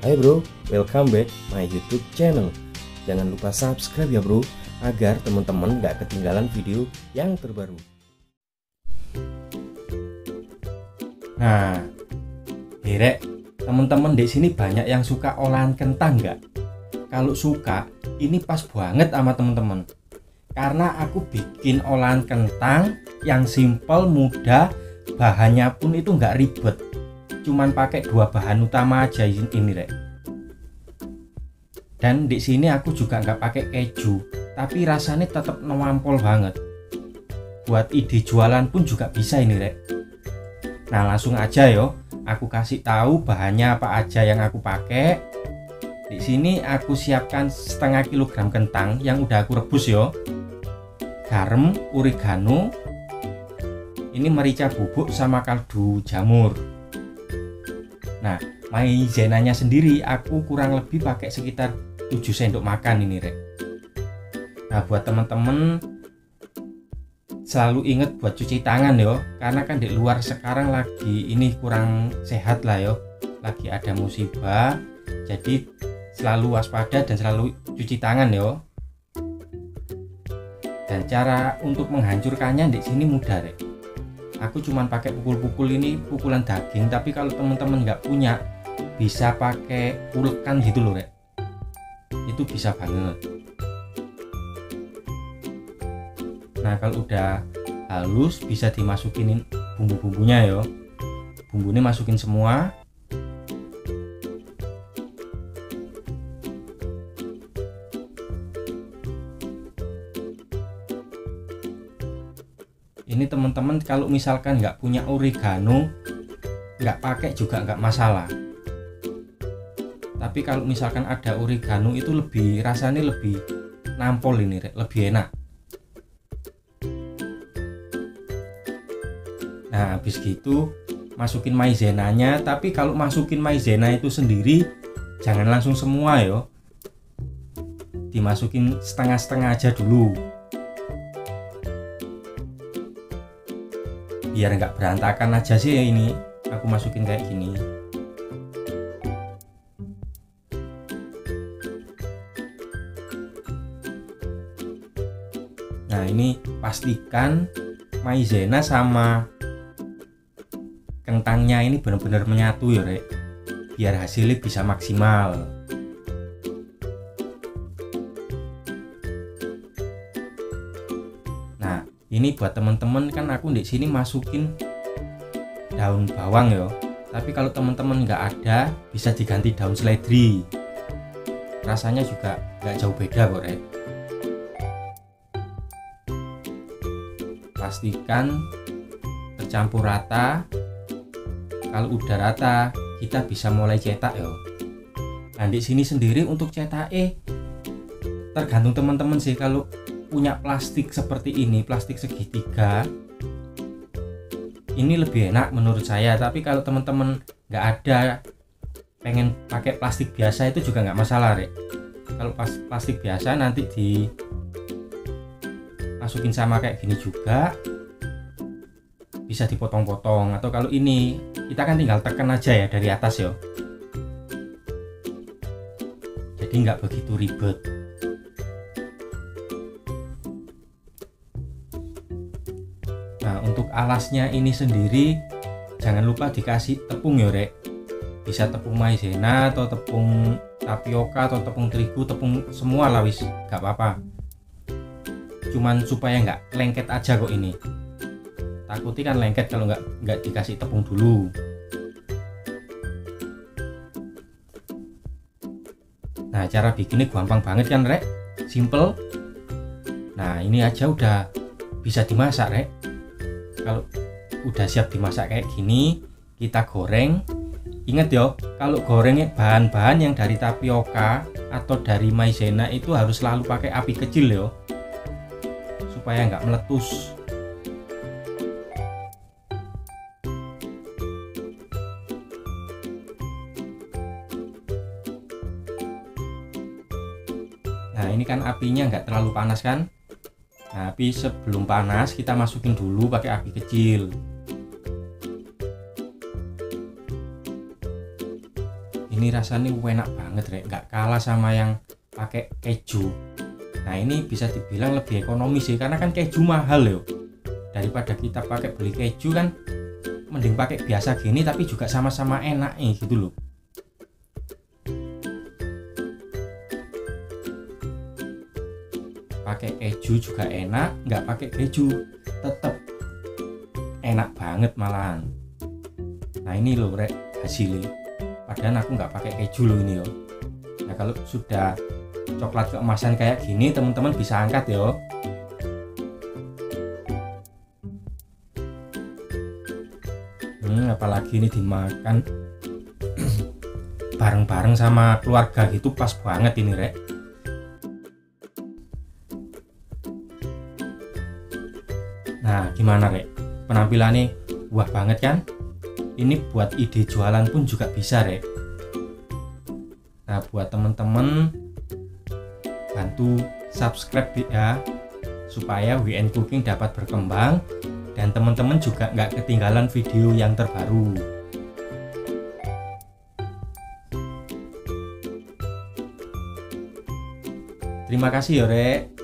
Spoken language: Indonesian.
Hai bro, welcome back my YouTube channel. Jangan lupa subscribe ya bro, agar teman-teman gak ketinggalan video yang terbaru. Nah, Derek, teman-teman di sini banyak yang suka olahan kentang nggak? Kalau suka, ini pas banget sama teman-teman. Karena aku bikin olahan kentang yang simple, mudah, bahannya pun itu nggak ribet cuman pakai dua bahan utama aja ini rek. Dan di sini aku juga nggak pakai keju tapi rasanya tetap nampol banget. Buat ide jualan pun juga bisa ini rek. Nah langsung aja yo. Aku kasih tahu bahannya apa aja yang aku pakai. Di sini aku siapkan setengah kilogram kentang yang udah aku rebus yo. Garam oregano ini merica bubuk sama kaldu jamur nah maizenanya sendiri aku kurang lebih pakai sekitar 7 sendok makan ini rek. Nah buat teman-teman selalu inget buat cuci tangan yo. Karena kan di luar sekarang lagi ini kurang sehat lah yo. Lagi ada musibah jadi selalu waspada dan selalu cuci tangan yo. Dan cara untuk menghancurkannya di sini mudah rek aku cuman pakai pukul-pukul ini pukulan daging tapi kalau teman-teman nggak punya bisa pakai ulekan gitu loh rek. Itu bisa banget. Nah kalau udah halus bisa dimasukin bumbu-bumbunya ya bumbunya masukin semua ini teman-teman kalau misalkan nggak punya oregano nggak pakai juga nggak masalah. Tapi kalau misalkan ada oregano itu lebih rasanya lebih nampol ini lebih enak. Nah habis gitu masukin maizenanya. Tapi kalau masukin maizena itu sendiri jangan langsung semua yo. Dimasukin setengah-setengah aja dulu biar nggak berantakan aja sih ya ini. Aku masukin kayak gini. Nah ini pastikan maizena sama kentangnya ini benar-benar menyatu ya rek. Biar hasilnya bisa maksimal ini buat teman-teman kan aku di sini masukin daun bawang ya tapi kalau teman-teman nggak ada bisa diganti daun seledri. Rasanya juga nggak jauh beda kok pastikan tercampur rata. Kalau udah rata kita bisa mulai cetak ya nah di sini sendiri untuk cetak eh tergantung teman-teman sih. Kalau punya plastik seperti ini plastik segitiga ini lebih enak menurut saya. Tapi kalau teman-teman nggak ada pengen pakai plastik biasa itu juga nggak masalah rek. Kalau plastik biasa nanti di masukin sama kayak gini juga bisa dipotong-potong. Atau kalau ini kita kan tinggal tekan aja ya dari atas ya jadi nggak begitu ribet alasnya ini sendiri jangan lupa dikasih tepung ya rek. Bisa tepung maizena atau tepung tapioka atau tepung terigu tepung semua lah wis. Gak apa-apa. Cuman supaya nggak lengket aja kok ini. Takutnya kan lengket kalau nggak nggak dikasih tepung dulu. Nah cara bikinnya gampang banget kan rek? Simple. Nah ini aja udah bisa dimasak rek kalau udah siap dimasak kayak gini kita goreng. Ingat yo kalau gorengnya bahan-bahan yang dari tapioka atau dari maizena itu harus selalu pakai api kecil yo supaya nggak meletus. Nah ini kan apinya nggak terlalu panas kan Nah, api sebelum panas kita masukin dulu pakai api kecil. Ini rasanya enak banget rek. Nggak kalah sama yang pakai keju. Nah ini bisa dibilang lebih ekonomis sih karena kan keju mahal yo. Daripada kita pakai beli keju kan mending pakai biasa gini tapi juga sama-sama enak nih gitu loh pakai keju juga enak nggak pakai keju tetap enak banget malahan. Nah ini loh rek hasilnya. Padahal aku nggak pakai keju loh ini yo. Nah kalau sudah coklat keemasan kayak gini teman-teman bisa angkat yo. Hmm, apalagi ini dimakan bareng-bareng sama keluarga gitu pas banget ini rek nah gimana rek? Penampilannya wah banget kan? Ini buat ide jualan pun juga bisa rek. Nah buat temen-temen bantu subscribe ya supaya WN Cooking dapat berkembang dan teman-teman juga nggak ketinggalan video yang terbaru. Terima kasih ya rek